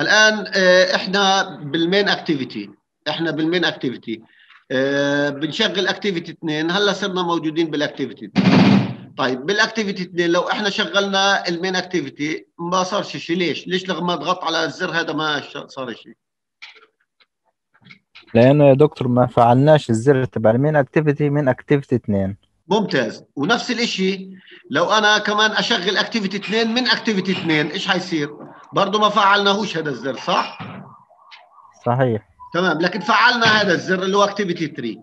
الآن آه، إحنا بال main activity إحنا بال main activity آه، بنشغل activity 2 هلأ صرنا موجودين بال activity طيب بال activity 2 لو إحنا شغلنا ال main activity ما صارش شيء ليش؟ ليش لما ضغط على الزر هذا ما صار شيء؟ لأنه يا دكتور ما فعلناش الزر تبع ال main activity من activity 2 ممتاز ونفس الشيء لو أنا كمان أشغل activity 2 من activity 2 إيش حيصير؟ برضه ما فعلناهوش هذا الزر صح؟ صحيح تمام لكن فعلنا هذا الزر اللي هو activity 3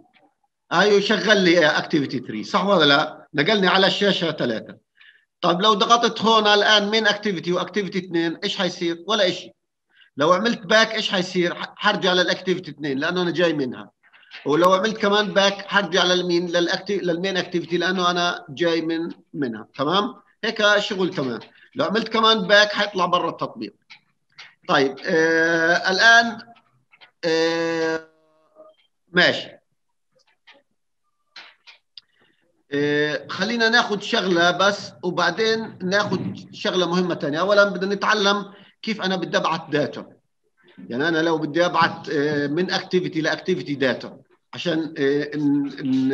أيوه شغل لي activity 3 صح ولا لا؟ نقلني على الشاشة ثلاثة طيب لو ضغطت هون الآن من activity و activity 2 إيش حيصير؟ ولا شيء لو عملت back إيش حيصير؟ حرجع لل activity 2 لأنه أنا جاي منها ولو عملت كمان back حرجع لل main لل activ لل main activity لأنه أنا جاي من منها تمام؟ هيك شغل تمام. لو عملت كمان back حيطلع برا التطبيق. طيب آه الآن آه ماشي. آه خلينا ناخذ شغلة بس وبعدين ناخذ شغلة مهمة ثانية اولا بدنا نتعلم كيف أنا بدي ابعث data يعني أنا لو بدي ابعث آه من activity ل activity data عشان آه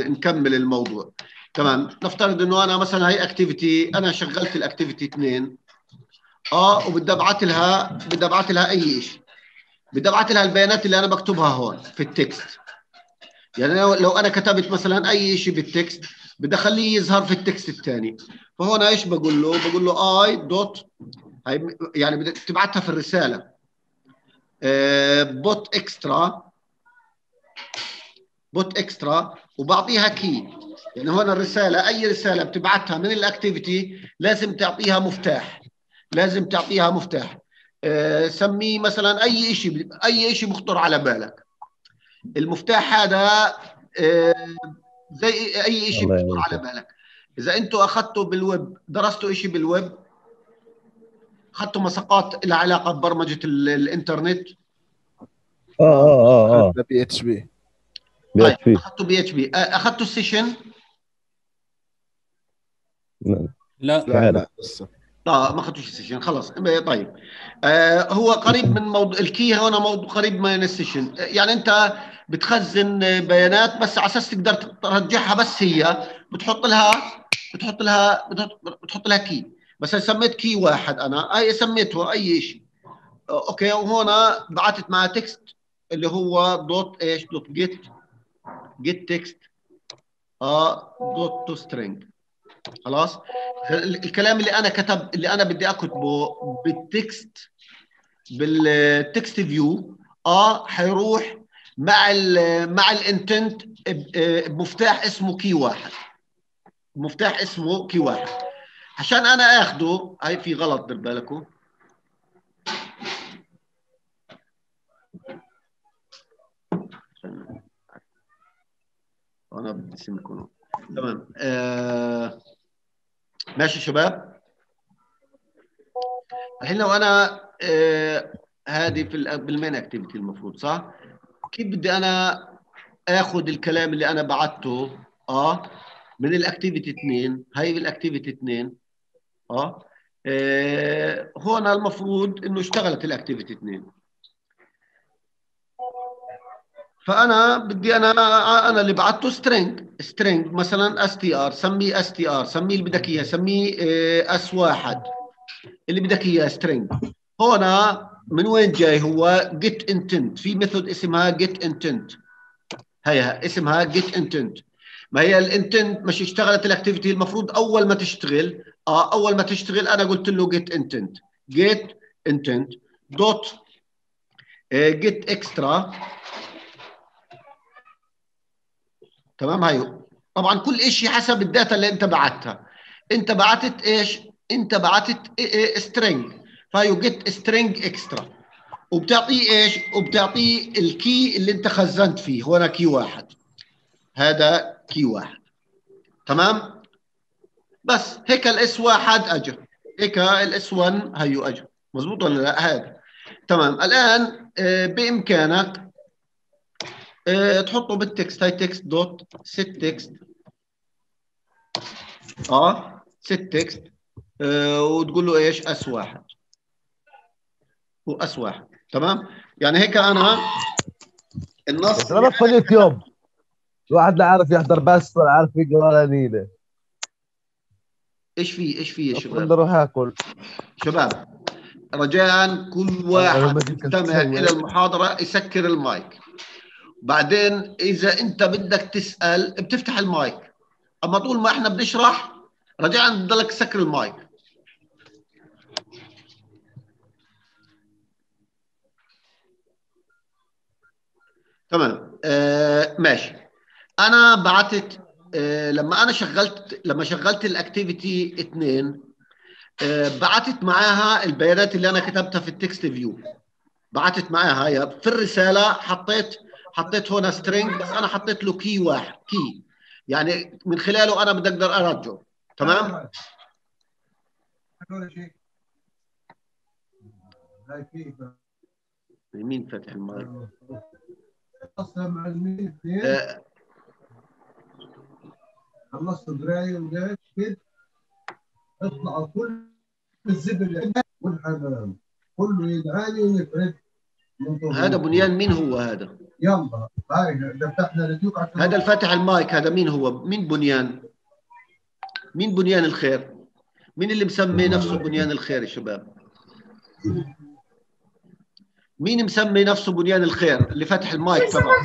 نكمل الموضوع. تمام. نفترض إنه أنا مثلا هي activity أنا شغلت ال activity 2 آه وبدي أبعث لها بدي أبعث لها أي شيء بدي أبعث لها البيانات اللي أنا بكتبها هون في ال text. يعني لو أنا كتبت مثلا أي شيء بال text بدي أخليه يظهر في ال text الثاني فهون إيش بقول له؟ بقول له i dot يعني بدك تبعتها في الرسالة. آه put extra put extra وبعطيها key. يعني هون الرسالة أي رسالة بتبعتها من ال activity لازم تعطيها مفتاح. لازم تعطيها مفتاح. أه سميه مثلا أي شيء أي شيء بخطر على بالك. المفتاح هذا أه زي أي شيء بخطر على بالك. إذا أنتم أخذتوا بالويب درستوا شيء بالويب أخذتوا مساقات لها علاقة ببرمجة الإنترنت. آه آه آه آه. PHP. PHP اخذتوا PHP. اخذتوا ال session؟ لا. لا. لا لسه. لا ما أخذتوش ال session خلاص. طيب. آه هو قريب من موضوع ال key هنا موضوع قريب من ال session. يعني أنت بتخزن بيانات بس على أساس تقدر ترجعها بس هي. بتحط لها بتحط لها بتحط, لها key. بس أنا سميت key واحد أنا. أي سميته أي شيء okay وهنا بعثت مع text اللي هو dot إيش dot get. get text. آه dot to string. خلاص؟ الكلام اللي أنا كتب اللي أنا بدي أكتبه بال text بال text view آه حيروح مع ال مع ال intent بمفتاح اسمه key واحد. مفتاح اسمه key واحد. عشان أنا آخده هاي في غلط دير بالكم. أنا بدي اسمكم تمام. آه ماشي شباب. الحين لو أنا آه هذه في بال main activity المفروض صح؟ كيف بدي أنا آخذ الكلام اللي أنا بعته آه من ال activity 2 هي بال activity 2 آه, آه هون المفروض إنه اشتغلت ال activity 2 فأنا بدي أنا أنا اللي بعته سترينج سترينج مثلا اس تي ار سميه اس تي ار سميه اللي بدك إياه سميه s واحد. اللي بدك إياه string هنا من وين جاي هو get intent في method اسمها get intent هي اسمها get intent ما هي ال intent مش اشتغلت ال activity المفروض أول ما تشتغل آه أول ما تشتغل أنا قلت له get intent get intent dot get extra تمام؟ هاي طبعا كل شيء حسب ال data اللي أنت بعتها. أنت بعتت إيش؟ أنت بعتت string فهيو get string extra وبتعطيه إيش؟ وبتعطيه ال key اللي أنت خزنت فيه. هنا key واحد. هذا key واحد. تمام؟ بس هيك ال s واحد اجى هيك ال s 1 هيو اجى مزبوط ولا لا؟ هذا. تمام. الآن بإمكانك آه تحطه بال text. هاي text dot. set text. آه set text. آه وتقول له إيش؟ أس واحد. هو أس واحد. تمام؟ يعني هيك أنا النص أنا بدخل يوتيوب الواحد لا عارف يحضر بس ولا عارف يقرأ ولا نيله إيش في إيش في يا شباب؟ أروح آكل. شباب رجاء كل واحد بدي يستمع. إلى المحاضرة يسكر المايك. بعدين إذا أنت بدك تسأل بتفتح المايك. أما طول ما إحنا بنشرح رجاء تضلك تسكر المايك. تمام. آه ماشي. أنا بعتت آه لما أنا شغلت لما شغلت ال activity 2 آه بعتت معاها البيانات اللي أنا كتبتها في ال text view. بعتت معاها في الرسالة حطيت حطيت هنا string بس أنا حطيت له key واحد key يعني من خلاله أنا بدي أقدر أرجعه. تمام؟ مين فاتح المايك؟ خلصت دراعي وجاي كده اطلعوا كل الزبل والحمام كله يدعاني ونفرد هذا بنيان مين هو هذا؟ يلا هاي فتحنا اليوتيوب هذا الفاتح المايك هذا مين هو؟ مين بنيان؟ مين بنيان الخير؟ مين اللي مسمي نفسه بنيان الخير يا شباب؟ مين مسمي نفسه بنيان الخير؟ اللي فاتح المايك تبعه.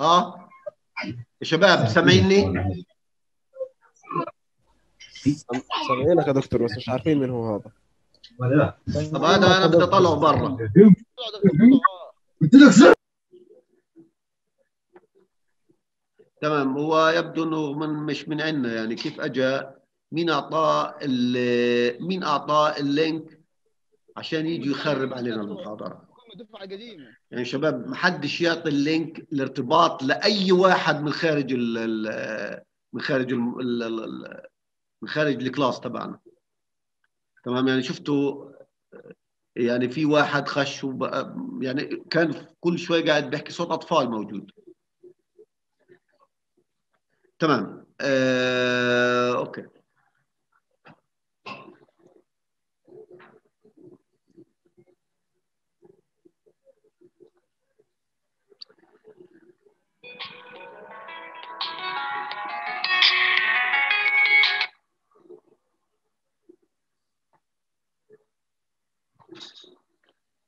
آه يا شباب سامعيني؟ سامعينك يا دكتور بس مش عارفين مين هو هذا. ولا طب هذا أنا بدي أطلعه برا. قلت لك تمام هو يبدو إنه من مش من عندنا يعني. كيف اجى مين أعطاه ال- مين أعطاه ال link عشان يجي يخرب علينا المحاضرة؟ دفعه قديمه يعني شباب ما حدش يعطي ال link الارتباط لأي واحد من خارج ال من خارج ال من خارج ال class تبعنا. تمام؟ يعني شفتوا يعني في واحد خش يعني كان كل شوي قاعد بيحكي صوت أطفال موجود. تمام. آه، okay.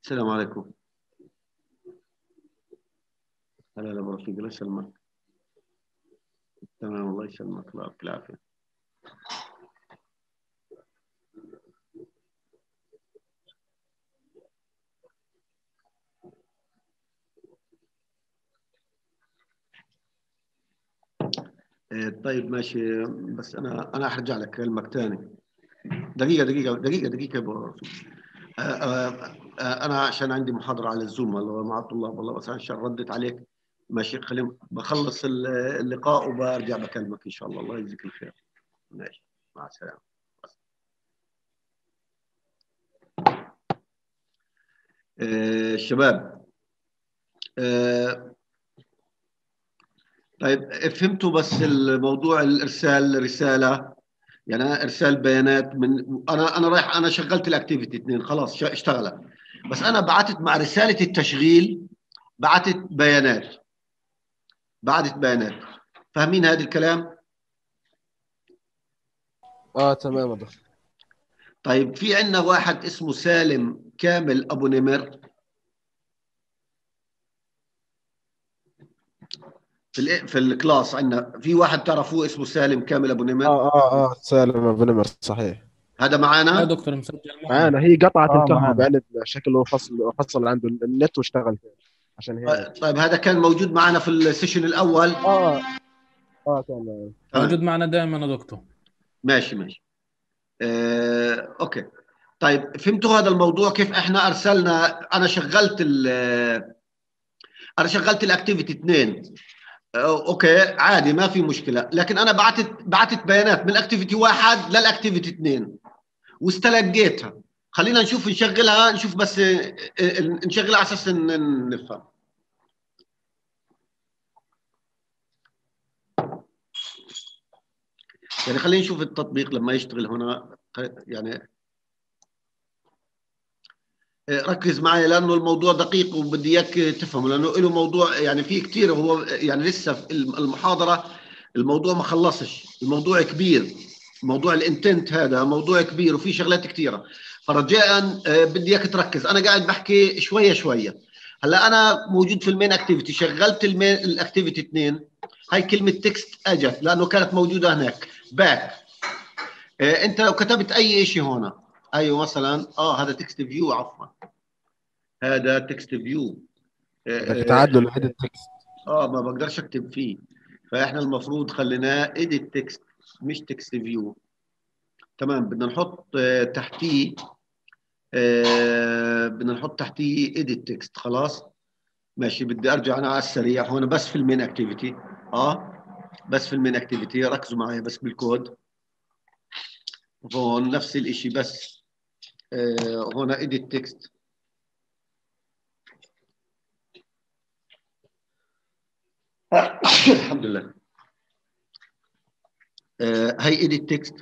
السلام عليكم. هلا هلا برفيق الله يسلمك. تمام الله يسلمك الله يعطيك العافية. إيه، طيب ماشي. بس أنا أنا حرجع لك كلمك ثاني دقيقة دقيقة دقيقة دقيقة آه، آه، آه، أنا عشان عندي محاضرة على الزوم هلا مع الطلاب والله بس عشان ردت عليك ماشي خلينا بخلص ال- اللقاء وبرجع بكلمك إن شاء الله. الله يجزيك الخير. ماشي مع السلامة. آه، الشباب آه، طيب فهمتوا بس الموضوع الإرسال رسالة؟ يعني أنا إرسال بيانات من أنا أنا رايح أنا شغلت الأكتيفيتي اثنين خلاص اشتغلت. بس أنا بعثت مع رسالة التشغيل بعثت بيانات. بعثت بيانات. فاهمين هذا الكلام؟ آه تمام دكتور. طيب في عندنا واحد اسمه سالم كامل أبو نمر. في ال في ال class عندنا في واحد تعرفوه اسمه سالم كامل أبو نمر؟ آه آه آه سالم بن نمر صحيح. هذا يا معانا دكتور مسجل. معانا. هي قطعت آه، الكهرباء. عندنا شكله فصل فصل عنده. النت واشتغل عشان هيك طيب هذا كان موجود معنا في ال session الأول. آه. آه تمام موجود معنا دائما يا دكتور. ماشي ماشي. آه، okay. طيب فهمتوا هذا الموضوع؟ كيف إحنا أرسلنا؟ أنا شغلت ال أنا شغلت ال activity اثنين. آه، okay عادي ما في مشكلة. لكن أنا بعثت بعثت بيانات من activity واحد لل activity اثنين. واستلقيتها. خلينا نشوف نشغلها نشوف بس آه، آه، نشغلها على أساس نفهم. يعني خلينا نشوف التطبيق لما يشتغل هنا. يعني آه، ركز معي لأنه الموضوع دقيق وبدي إياك تفهمه لأنه له موضوع يعني في كثير هو يعني لسه المحاضرة الموضوع ما خلصش الموضوع كبير. موضوع ال intent هذا موضوع كبير وفي شغلات كثيرة. فرجاء آه، بدي إياك تركز. أنا قاعد بحكي شوية شوية. هلأ أنا موجود في ال main activity شغلت ال main ال activity اثنين. هاي كلمة text أجت لأنه كانت موجودة هناك. back آه أنت لو كتبت أي شيء هون. أيوه مثلا آه هذا text view عفوا. هذا text view بدك تعدل ل edit text آه ما بقدرش أكتب فيه. فإحنا المفروض خليناه edit text مش text view تمام بدنا نحط آه، تحتيه آه، بدنا نحط تحتيه edit text خلاص؟ ماشي بدي أرجع أنا على السريع هون بس في ال main activity آه بس في ال main activity ركزوا معي بس بالكود. هون نفس الشيء بس آه هون edit text الحمد لله. آه هي edit text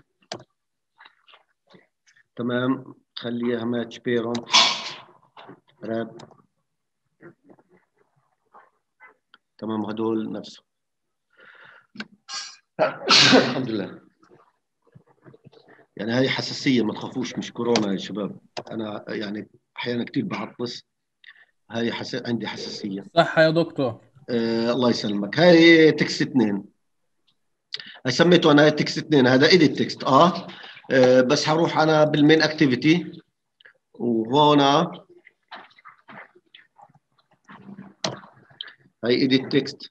تمام خليها match parent wrap. تمام هدول نفسهم. الحمد لله. يعني هاي حساسية ما تخافوش مش كورونا يا شباب. أنا يعني أحيانا كثير بعطس هاي حس... عندي حساسية. صحة يا دكتور. آه الله يسلمك. هاي text اثنين. سميته أنا text اثنين. هذا edit text آه. آه بس حروح أنا بال main activity وهون هاي edit text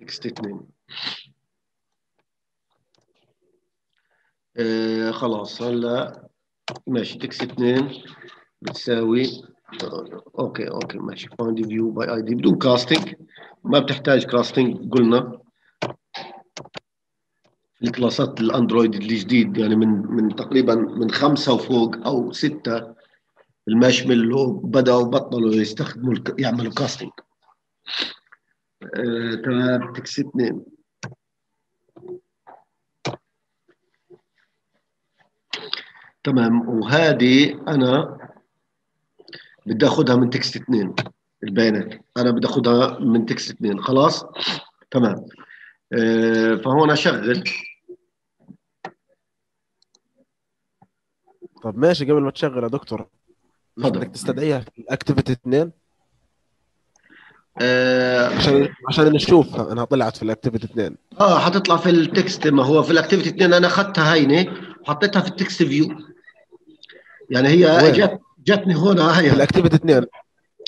text اثنين. آه خلاص هلا. ماشي text اثنين. بتساوي okay okay ماشي. find view by ID بدون casting ما بتحتاج casting قلنا. ال classات الأندرويد الجديد يعني من من تقريبا من خمسة وفوق أو ستة المارشميلو بداوا بطلوا يستخدموا يعملوا casting آه، تمام تكس اثنين تمام. وهذه أنا بدي اخذها من text اثنين البيانات. أنا بدي اخذها من text اثنين. خلاص؟ تمام. آه، فهون أشغل. طب ماشي قبل ما تشغل يا دكتور مش تفضل. بدك تستدعيها في ال activity 2 آه، عشان عشان نشوف إنها طلعت في ال activity 2 آه حتطلع في ال text. ما هو في ال activity اثنين أنا أخذتها هينة وحطيتها في ال text view. يعني هي وين؟ جت جتني هون هي. ال activity 2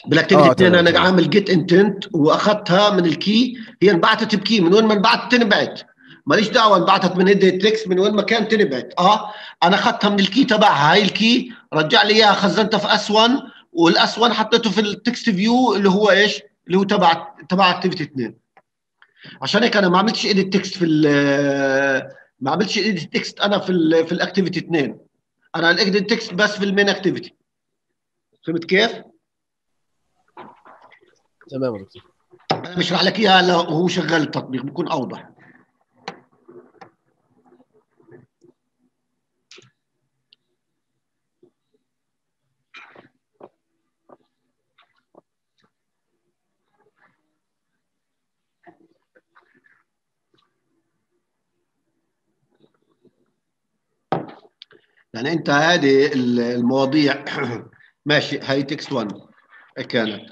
بال activity آه، اثنين تمام، أنا تمام. عامل get intent وأخذتها من ال key هي انبعثت ب key من وين ما انبعثت تنبعت. ماليش دعوة انبعثت من edit text من وين ما كان تنبعت. آه أنا أخذتها من ال key تبعها. هاي ال key رجع لي إياها خزنتها في S 1 وال S 1 حطيته في ال text view اللي هو إيش؟ اللي هو تبع تبع activity 2 عشان هيك أنا ما عملتش edit text في ال- ما عملتش edit text أنا في ال في ال activity 2 أنا ال edit text بس في ال main activity فهمت كيف؟ تمام يا دكتور أنا بشرح لك إياها هلا وهو شغال التطبيق بيكون أوضح يعني أنت هذه المواضيع ماشي هاي تكست 1 كانت؟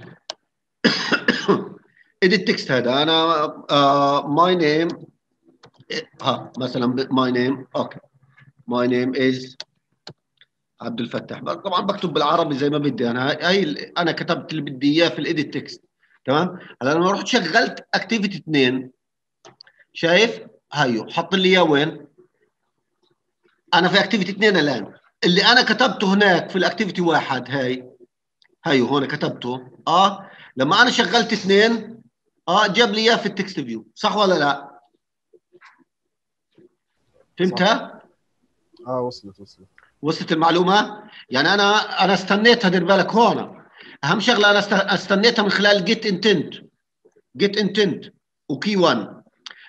edit text هذا؟ أنا my name ها مثلا my name okay. my name is عبد الفتاح. طبعا بكتب بالعربي زي ما بدي أنا. هاي أنا كتبت اللي بدي إياه في ال edit text تمام؟ هلا لما رحت شغلت activity 2 شايف؟ هيو. حط لي إياه وين؟ أنا في activity 2 الآن. اللي أنا كتبته هناك في ال activity واحد هاي هيو هون كتبته. آه لما أنا شغلت اثنين آه جاب لي إياه في ال text view صح ولا لا؟ فهمتها آه وصلت وصلت. وصلت المعلومة؟ يعني أنا أنا استنيتها دير بالك هون. أهم شغلة أنا است- أستنيتها من خلال get intent get intent و key 1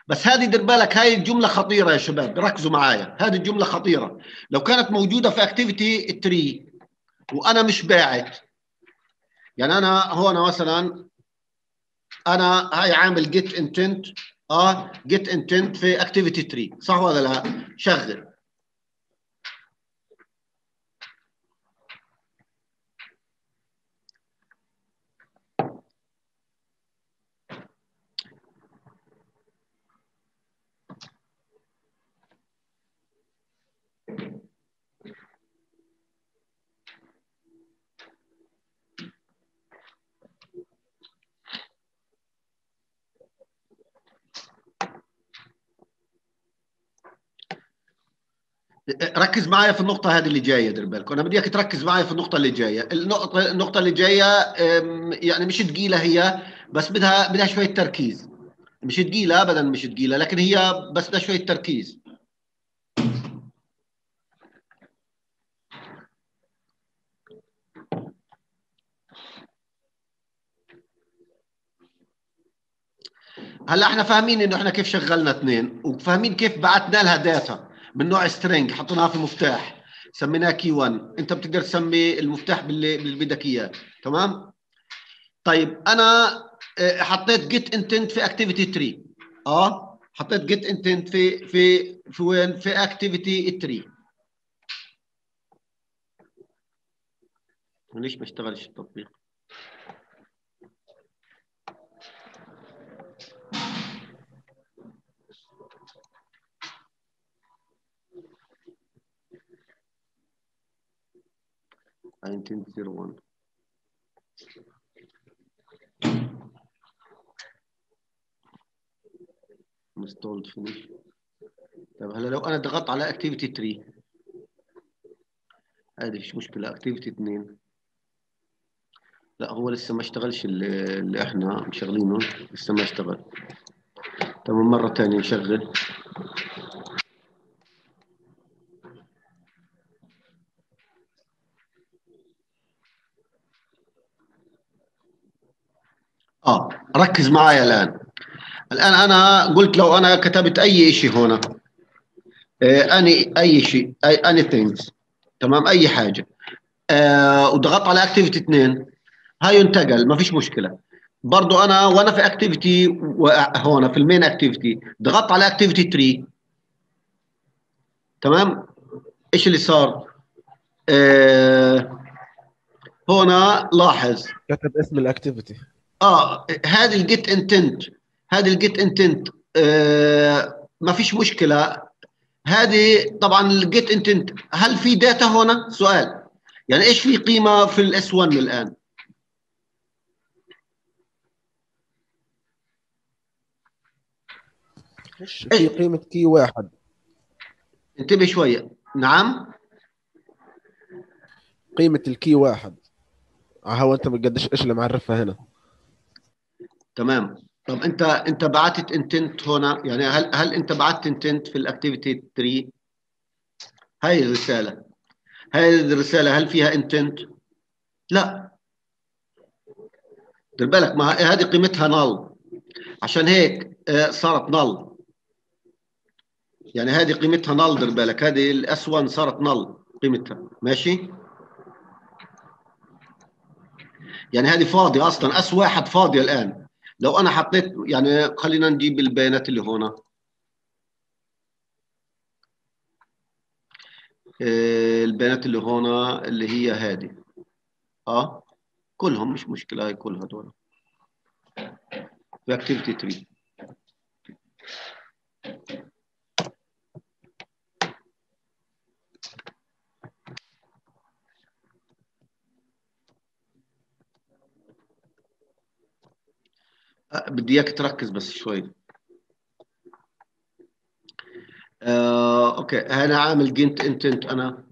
بس هذه دير بالك هاي الجمله خطيرة يا شباب. ركزوا معايا. هذه الجمله خطيرة. لو كانت موجودة في activity 3 وأنا مش باعت يعني أنا هون مثلا أنا هاي عامل get intent آه get intent في activity 3 صح ولا لا؟ شغل. ركز معايا في النقطة هذه اللي جاية دير بالك، أنا بدي إياك تركز معايا في النقطة اللي جاية، النقطة النقطة اللي جاية يعني مش ثقيلة هي بس بدها بدها شوية تركيز. مش ثقيلة أبدا مش ثقيلة، لكن هي بس بدها شوية تركيز. هلأ إحنا فاهمين إنه إحنا كيف شغلنا اثنين وفاهمين كيف بعثنا لها data من نوع string حطيناها في مفتاح. سميناه key 1 انت بتقدر تسمي المفتاح باللي, باللي بدك إياه. تمام؟ طيب أنا حطيت get intent في activity 3 آه حطيت get intent في في في وين؟ في activity 3 ليش ما اشتغلش التطبيق. Intent 01 installed finish. طيب هلا لو أنا ضغطت على activity 3 هذه مش مشكلة activity 2 لا هو لسه ما اشتغلش اللي, اللي إحنا مشغلينه لسه ما اشتغل. تمام مرة ثانية نشغل. آه ركز معايا الآن. الآن أنا قلت لو أنا كتبت أي شيء هنا any أي شيء anythings تمام؟ أي حاجة. آه وضغطت على activity 2 هاي انتقل ما فيش مشكلة. برضو أنا وأنا في activity هنا في ال main activity ضغطت على activity 3 تمام؟ إيش اللي صار؟ آه هنا لاحظ. كتب اسم ال activity آه هذه ال get intent هذه ال get intent آه ما فيش مشكلة. هذه طبعا ال get intent هل في data هنا؟ سؤال. يعني إيش في قيمة في ال S 1 الآن؟ مش في قيمة key واحد؟ انتبه شوية. نعم. قيمة ال key واحد. هو أنت مقدش إيش اللي معرفها هنا؟ تمام. طب انت انت بعتت intent هنا يعني هل هل انت بعتت intent في ال activity 3 هاي الرسالة. هاي الرسالة هل فيها intent لا. دير بالك ما هذه قيمتها null عشان هيك آه، صارت null يعني هذه قيمتها null دير بالك. هذه ال S 1 صارت null قيمتها. ماشي؟ يعني هذه فاضية أصلا. S واحد فاضية الآن. لو أنا حطيت يعني خلينا نجيب البيانات اللي هنا. آه، البيانات اللي هنا اللي هي هذه آه كلهم مش مشكلة هاي كل هذول في activity 3 آه، بدي إياك تركز بس شوي. آه، أوكي. أنا عامل get intent أنا.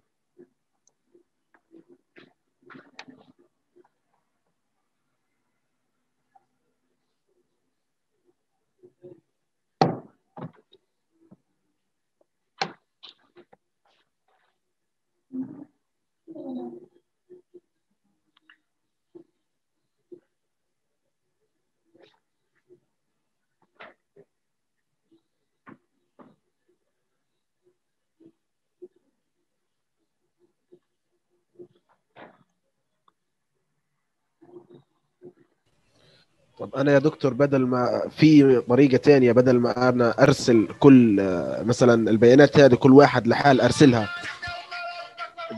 أنا يا دكتور بدل ما في طريقة تانية بدل ما أنا أرسل كل آه، مثلا البيانات هذه كل واحد لحال أرسلها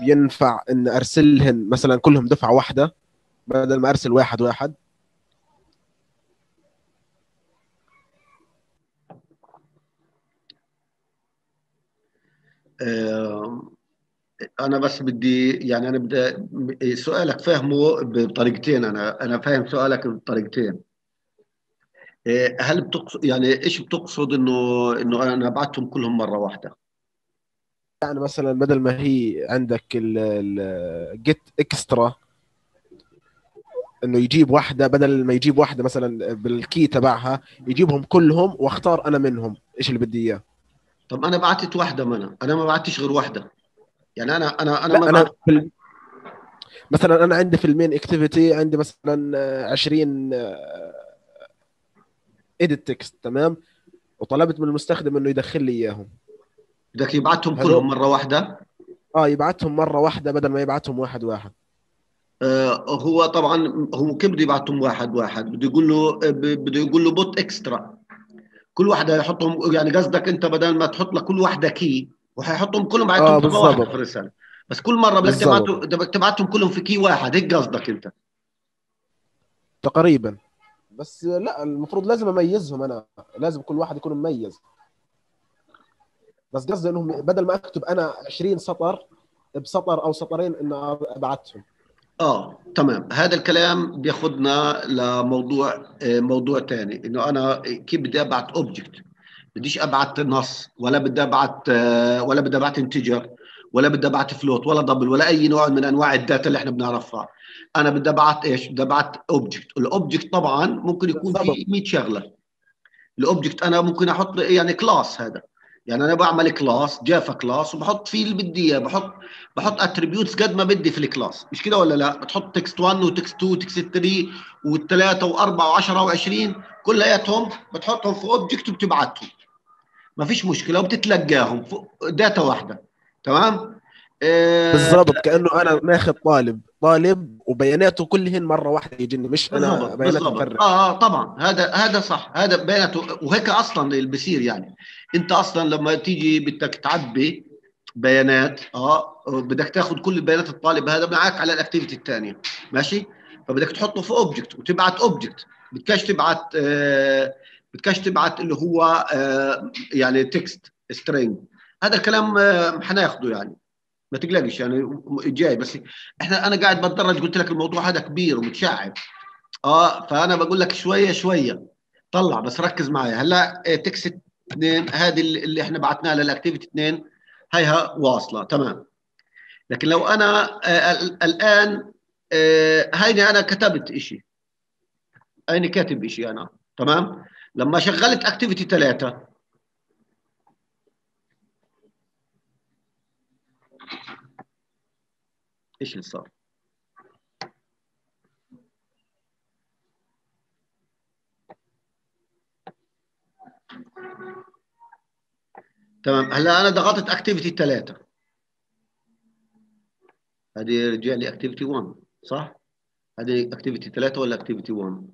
بينفع إن أرسلهن مثلا كلهم دفعة واحدة؟ بدل ما أرسل واحد واحد. آه، أنا بس بدي يعني أنا بدي سؤالك فاهمه بطريقتين أنا أنا فاهم سؤالك بطريقتين. هل بتقصد يعني إيش بتقصد انه إنه أنا أبعتهم كلهم مرة واحدة؟ يعني مثلا بدل ما هي عندك ال get extra إنه يجيب واحدة بدل ما يجيب واحدة مثلا بال key تبعها يجيبهم كلهم واختار أنا منهم إيش اللي بدي إياه؟ طب أنا بعتت واحدة منها أنا ما بعتش غير واحدة. يعني أنا أنا أنا ما بعت... في ال- مثلا أنا عندي في ال main activity عندي مثلا آه، 20 edit text تمام؟ وطلبت من المستخدم إنه يدخل لي إياهم. بدك يبعتهم هذول- كلهم مرة واحدة؟ آه يبعتهم مرة واحدة بدل ما يبعتهم واحد واحد. آه هو طبعا هو كيف بده يبعتهم واحد واحد بده يقول له ب- بده يقول له put extra كل واحدة يحطهم يعني قصدك أنت بدل ما تحط لك كل واحدة key وحيحطهم كلهم بعتهم آه، بالضبط. في الرسالة. بس كل مرة بدك تبعتهم كلهم في key واحد هيك قصدك أنت. تقريبا. بس لا المفروض لازم أميزهم أنا. لازم كل واحد يكون مميز. بس قصدي إنهم بدل ما أكتب أنا 20 سطر بسطر أو سطرين إن ابعتهم آه تمام. هذا الكلام بياخذنا لموضوع آه، موضوع ثاني إنه أنا كيف بدي ابعت object بديش ابعت نص ولا بدي ابعت آه، ولا بدي ابعت integer ولا بدي ابعت float ولا double ولا أي نوع من أنواع ال data اللي إحنا بنعرفها. أنا بدي أبعت إيش؟ بدي أبعت object ال object طبعا ممكن يكون. في 100 شغلة. ال object أنا ممكن أحط يعني class هذا. يعني أنا بعمل class Java class وبحط فيه اللي بدي إياه. بحط بحط attributes قد ما بدي في ال class مش كده ولا لا؟ بتحط text 1 و text 2 و text 3 والثلاثه و4 و10 و20 كلياتهم بتحطهم في object وبتبعتهم. ما فيش مشكلة وبتتلقاهم. data واحدة. تمام؟ آه، بالضبط كأنه أنا ماخذ طالب. طالب وبياناته كلهن مرة واحدة يجيني مش أنا بيانات مفرق آه آه طبعا. هذا هذا صح. هذا بياناته. وهيك أصلا اللي بصير يعني. أنت أصلا لما تيجي بدك تعبي بيانات آه بدك تاخذ كل البيانات الطالب هذا معك على ال activity الثانية. ماشي؟ فبدك تحطه في object وتبعت object بدكش تبعت آه بدكش تبعت اللي هو آه يعني text string هذا الكلام آه حناخده يعني. ما تقلقش يعني جاي بس إحنا أنا قاعد بتدرج قلت لك الموضوع هذا كبير ومتشعب. آه فأنا بقول لك شوية شوية. طلع بس ركز معي هلا آه، text اثنين هذه اللي إحنا بعثناها لل activity اثنين. هيها واصلة تمام. لكن لو أنا آه، ال- الآن آه، هيني أنا كتبت شيء هيني كاتب شيء أنا تمام. لما شغلت activity ثلاثة إيش اللي صار؟ تمام. هلا أنا ضغطت activity ثلاثة هذه رجع لي activity 1 صح؟ هذه activity 3 ولا activity 1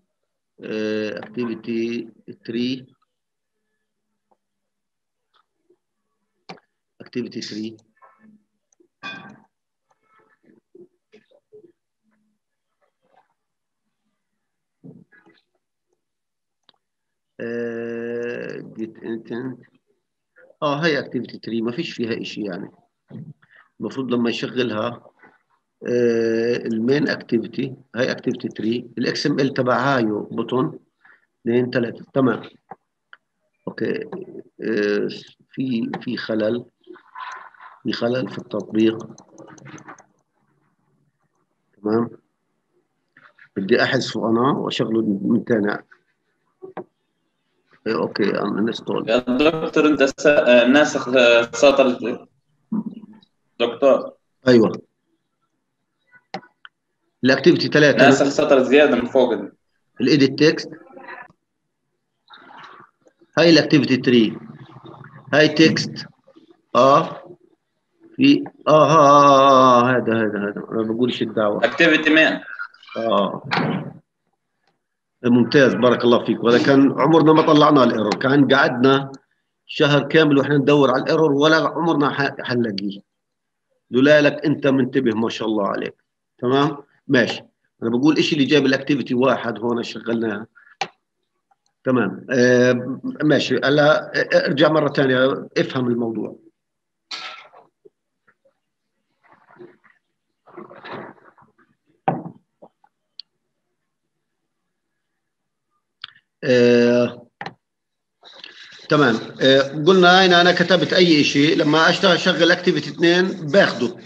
activity 3 activity 3 get intent آه هي activity 3 ما فيش فيها شيء يعني. المفروض لما يشغلها آه ال main activity هاي activity 3 ال XML تبعها هايو button 2 3 تمام. okay. آه في في خلل. في خلل في التطبيق. تمام. بدي أحذفه أنا وأشغله من ثاني إيه، okay install يا دكتور أنت آه، ناسخ آه، سطر دكتور. أيوه. الأكتيفيتي 3 ناسخ سطر زيادة من فوق. الإيديت تكست. هاي الأكتيفيتي 3 هاي تكست. آه. في آه آه, آه, آه هذا هذا هذا. أنا بقولش الدعوة. أكتيفيتي مان آه. ممتاز بارك الله فيك. ولا كان عمرنا ما طلعنا الإيرور. كان قعدنا شهر كامل وإحنا ندور على الإيرور ولا عمرنا حنلاقيه لك أنت منتبه ما شاء الله عليك. تمام؟ ماشي. أنا بقول إيش اللي جاب الأكتيفيتي واحد هون شغلناها تمام. آه ماشي. هلا آه، ارجع مرة ثانية. افهم الموضوع. آه، تمام. آه، قلنا هنا أنا كتبت أي شيء لما أشتغل اشغل activity 2 باخده.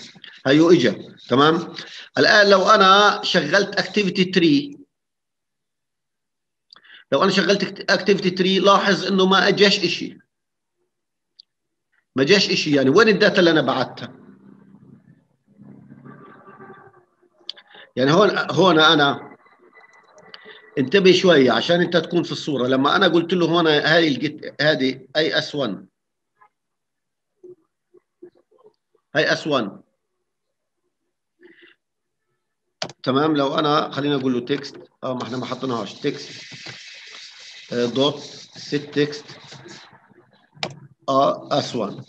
هيو اجى تمام؟ الآن لو أنا شغلت activity 3 لو أنا شغلت activity 3 لاحظ إنه ما أجاش شيء ما جاش شيء يعني وين ال data اللي أنا بعتها؟ يعني هون هون أنا انتبه شوية عشان انت تكون في الصورة. لما أنا قلت له هذه الجت هذه اي اس 1 هاي اس 1 تمام؟ لو انا خلينا أقول له تكست آه ما إحنا ما حطيناهاش. تكست آه، دوت ست تكست آه اس 1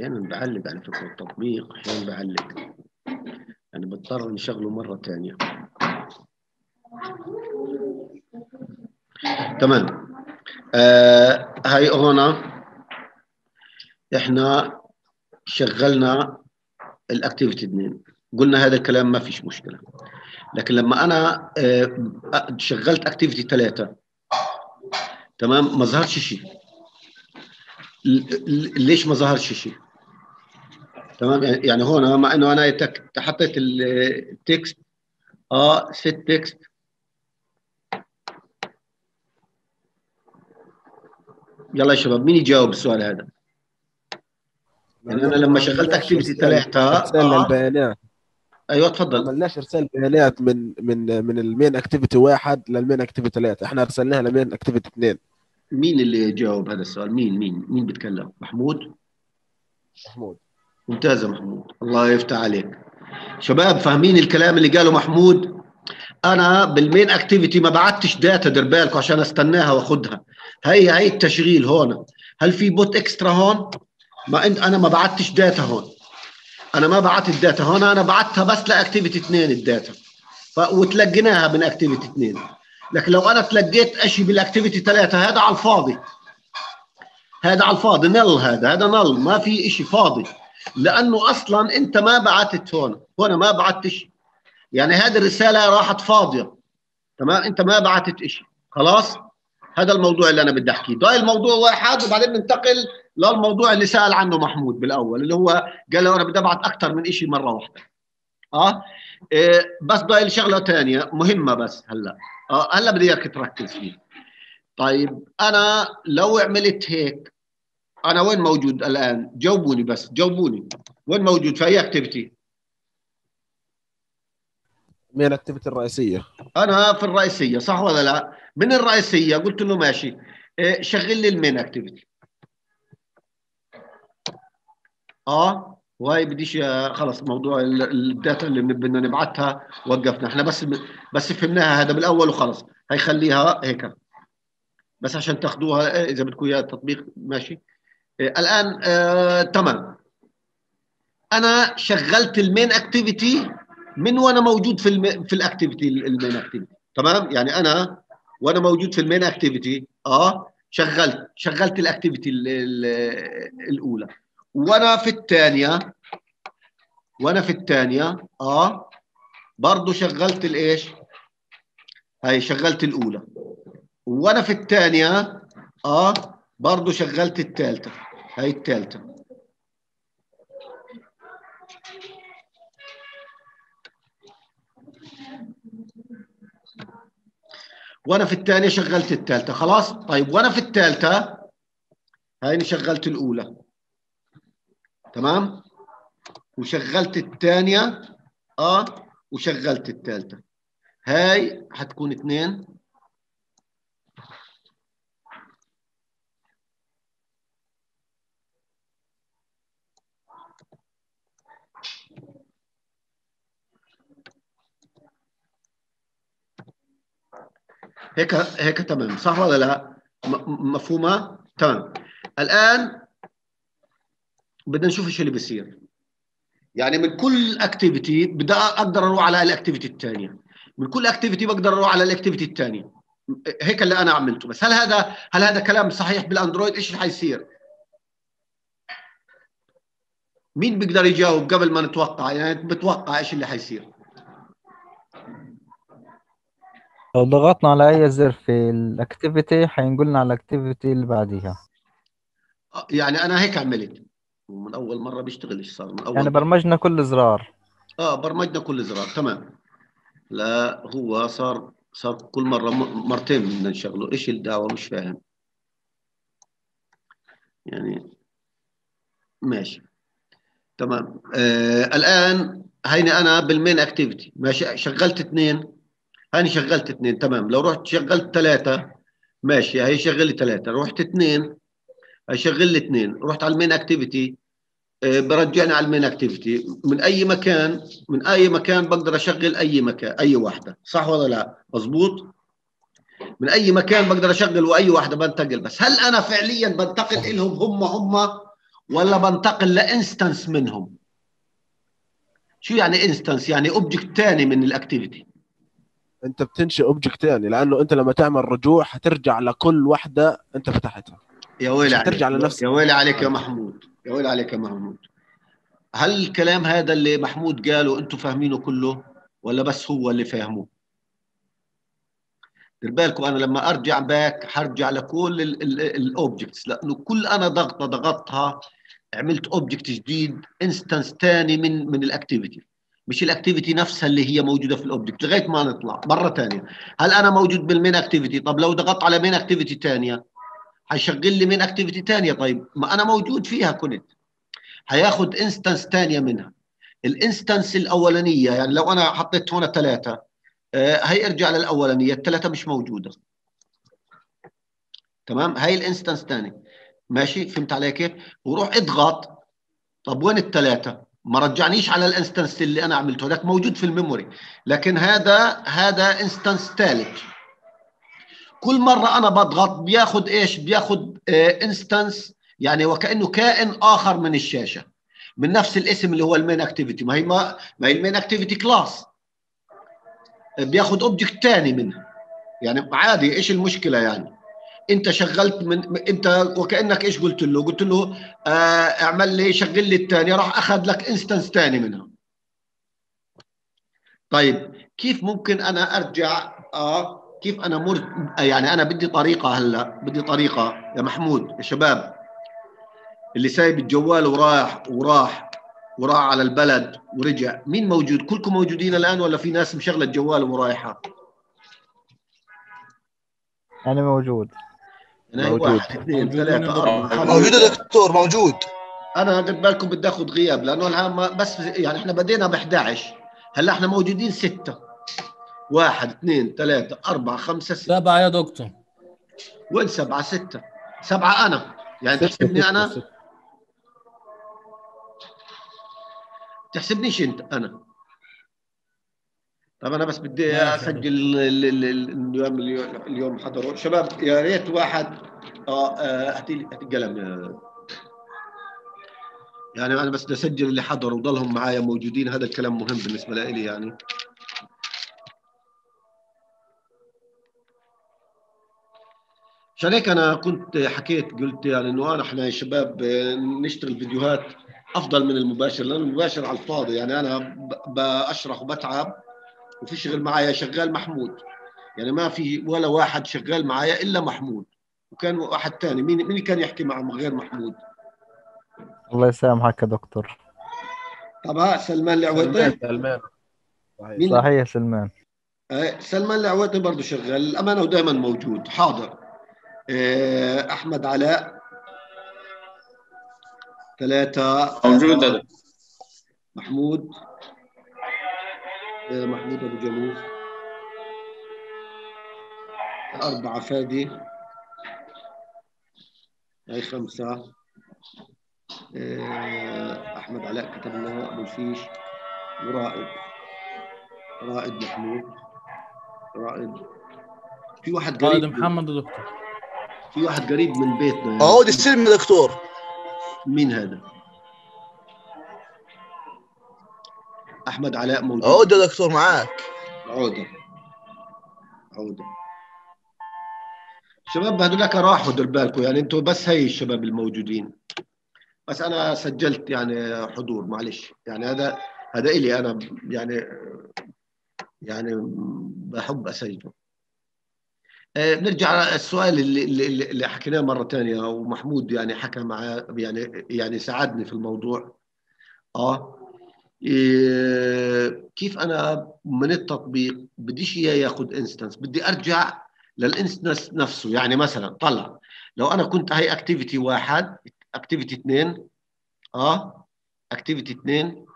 واحيانا بعلق على فكرة التطبيق أحيانا بعلق. يعني بضطر نشغله مرة ثانية. تمام. آه هاي هنا. إحنا شغلنا ال activity 2 قلنا هذا الكلام ما فيش مشكلة. لكن لما أنا آه شغلت activity 3 تمام؟ ما ظهرش شيء. ليش ما ظهرش شيء؟ تمام يعني هون مع إنه أنا حطيت ال- ال text آه set text يلا يا شباب مين يجاوب السؤال هذا؟ يعني أنا لما شغلت activity ثلاثة ارسلنا البيانات أيوه ما تفضل عملناش ارسال بيانات من من من المين activity واحد للمين activity ثلاثة إحنا ارسلناها لمين activity اثنين مين اللي جاوب هذا السؤال؟ مين مين مين بيتكلم؟ محمود؟ محمود ممتاز يا محمود. الله يفتح عليك. شباب فاهمين الكلام اللي قاله محمود؟ أنا بال main activity ما بعتش data دير بالكم عشان أستناها وأخدها. هي هي التشغيل هون. هل في put extra هون؟ ما انت أنا ما بعتش data هون. أنا ما بعت ال data هون أنا بعتها بس ل activity 2 ال data ف... وتلقيناها من activity 2 لكن لو أنا تلقيت شيء بالاكتيفيتي 3 هذا على الفاضي. هذا على الفاضي نل هذا هذا نل ما في شيء فاضي. لأنه أصلا أنت ما بعتت هون هون ما بعتت شيء يعني هذه الرسالة راحت فاضية. تمام؟ أنت ما بعتت شيء خلاص؟ هذا الموضوع اللي أنا بدي أحكيه. ده الموضوع واحد وبعدين ننتقل للموضوع اللي سأل عنه محمود بالأول اللي هو قال له أنا بدي أبعت أكثر من شيء مرة واحدة. آه؟ إيه بس ضايل شغلة ثانية مهمة بس هلأ. آه هلأ بدي إياك تركز فيه طيب أنا لو عملت هيك أنا وين موجود الآن؟ جاوبوني بس جاوبوني. وين موجود في أي activity main activity الرئيسية؟ أنا في الرئيسية صح ولا لا؟ من الرئيسية؟ قلت له ماشي. إيه، شغل لي ال main activity آه وهي بديش آه، خلص موضوع ال- ال data اللي بدنا نبعتها وقفنا. إحنا بس بس فهمناها هذا بالأول وخلص هيخليها هيك. بس عشان تاخذوها إيه، إذا بدكم إياها التطبيق ماشي. الآن آه تمام. أنا شغلت ال main activity من وأنا موجود في الم... في ال activity ال main activity تمام؟ يعني أنا وأنا موجود في ال main activity آه شغلت شغلت ال activity ال- ال- الأولى. وأنا في الثانية وأنا في الثانية آه برضه شغلت الايش هاي شغلت الأولى. وأنا في الثانية آه برضه شغلت الثالثة. هاي الثالثة؟ وأنا في الثانية شغلت الثالثة خلاص؟ طيب وأنا في الثالثة هاي شغلت الأولى. تمام؟ وشغلت الثانية آه وشغلت الثالثة. هاي حتكون اثنين. هيك هيك تمام صح ولا لا؟ مفهومة؟ تمام. الآن بدنا نشوف إيش اللي بيصير. يعني من كل activity بدي أقدر أروح على ال activity الثانية من كل activity بقدر أروح على ال activity الثانية هيك اللي أنا عملته. بس هل هذا هل هذا كلام صحيح بال Android؟ إيش اللي حيصير مين بيقدر يجاوب قبل ما نتوقع؟ يعني بتوقع إيش اللي حيصير؟ لو ضغطنا على أي زر في ال activity حينقلنا على ال activity اللي بعديها. يعني أنا هيك عملت. من أول مرة بيشتغل إيش صار؟ من أول يعني مرة. برمجنا كل زرار. آه برمجنا كل زرار. تمام. لا هو صار صار كل مرة مرتين بدنا نشغله. إيش الدعوة؟ مش فاهم. يعني ماشي. تمام. آه الآن هيني أنا بال main activity ماشي. شغلت اثنين. هيني شغلت اثنين تمام. لو رحت شغلت ثلاثة ماشي. هي شغل لي ثلاثة. رحت اثنين هيشغل لي اثنين. رحت على ال main activity آه، برجعني على ال main activity. من أي مكان من أي مكان بقدر أشغل أي مكان أي واحدة. صح ولا لا؟ مزبوط من أي مكان بقدر أشغل وأي واحدة بنتقل. بس هل أنا فعليا بنتقل لهم هم هم ولا بنتقل ل instance منهم؟ شو يعني instance؟ يعني object ثاني من ال activity. انت بتنشئ object ثاني لأنه انت لما تعمل رجوع حترجع لكل وحدة انت فتحتها. يا ويلي عليك هترجع لنفس- يا ويلي عليك يا محمود يا ويلي عليك يا محمود. هل الكلام هذا اللي محمود قاله أنتم فاهمينه كله ولا بس هو اللي فاهمه؟ دير بالكم أنا لما أرجع back حرجع لكل ال objects لأنه كل أنا ضغطة ضغطها عملت object جديد instance ثاني من من ال activity مش ال activity نفسها اللي هي موجودة في ال object لغاية ما نطلع. مرة ثانية هل أنا موجود بال main activity طب لو ضغطت على main activity ثانية حيشغل لي main activity ثانية طيب ما أنا موجود فيها كنت حياخد instance ثانية منها. ال instance الأولانية يعني لو أنا حطيت هنا ثلاثة آه، هي ارجع للأولانية. الثلاثه مش موجودة. تمام؟ هاي ال instance ثاني ماشي؟ فهمت علي كيف؟ وروح اضغط. طب وين الثلاثه ما رجعنيش على ال instance اللي أنا عملته هذاك موجود في ال memory. لكن هذا هذا instance ثالث. كل مرة أنا بضغط بياخد إيش؟ بياخد instance يعني وكأنه كائن آخر من الشاشة. من نفس الاسم اللي هو ال main activity ما هي ما ما هي المين اكتيفيتي كلاس بياخد object ثاني منها. يعني عادي إيش المشكلة يعني؟ انت شغلت من انت وكأنك إيش قلت له؟ قلت له آه اعمل لي شغل لي الثانية راح أخذ لك instance ثاني منها. طيب كيف ممكن أنا أرجع؟ آه كيف أنا مر يعني أنا بدي طريقة هلأ بدي طريقة يا محمود يا شباب. اللي سايب الجوال وراح وراح وراح على البلد ورجع. مين موجود؟ كلكم موجودين الآن ولا في ناس مشغلة الجوال ورايحة؟ موجود أنا هي موجود. واحد اثنين ثلاثة أربعة خمسة. موجود يا دكتور موجود. أنا قد بالكم بدي آخذ غياب لأنه الان ما- بس يعني إحنا بدينا ب 11 هلأ إحنا موجودين ستة. واحد اثنين ثلاثة أربعة خمسة سته سبعة يا دكتور. وين سبعة؟ ستة. سبعة أنا. يعني ستة، تحسبني ستة، أنا؟ ستة. تحسبنيش أنت أنا. طب أنا بس بدي أسجل ال- ال- ال- اليوم اليوم حضروا شباب يا ريت واحد آه آه، هاتي لي هاتي القلم يا- يعني أنا بس بدي أسجل اللي حضروا وضلهم معايا موجودين. هذا الكلام مهم بالنسبة لي يعني. عشان هيك أنا كنت حكيت قلت يعني إنه انا إحنا يا شباب آه، نشتغل فيديوهات أفضل من المباشر لأنه المباشر على الفاضي. يعني أنا بشرح وبتعب. وفي شغل معايا شغال محمود. يعني ما في ولا واحد شغال معايا إلا محمود. وكان واحد ثاني مين مين اللي كان يحكي مع غير محمود؟ الله يسامحك يا دكتور. طب ها سلمان العويطي. سلمان سلمان. صحيح. مين؟ صحيح سلمان. آه، سلمان العويطي برضه شغال. الأمانة ودائما موجود. حاضر. آه، أحمد علاء. ثلاثة موجود. محمود. محمود أبو جموس أربعة فادي. هاي خمسة. آه، أحمد علاء كتبنا أبو الفيش. ورائد. رائد محمود. رائد. في واحد قريب محمد يا دكتور في واحد قريب من بيتنا يعني. عود السلم يا دكتور. مين هذا؟ أحمد علاء موجود. عود يا دكتور معاك. عودة. عودة. شباب هذولك راحوا دير بالكم يعني أنتوا بس هي الشباب الموجودين. بس أنا سجلت يعني حضور معلش. يعني هذا هذا إلي أنا يعني يعني بحب أسجله. آه، نرجع السؤال اللي اللي, اللي حكيناه مرة ثانية ومحمود يعني حكى معاه يعني يعني ساعدني في الموضوع. آه كيف أنا من التطبيق بديش إياه ياخذ instance بدي أرجع لل instance نفسه. يعني مثلا طلع لو أنا كنت هاي activity واحد activity اثنين آه activity اثنين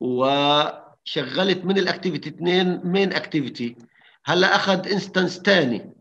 وشغلت من ال activity اثنين main activity هلأ أخذ instance ثاني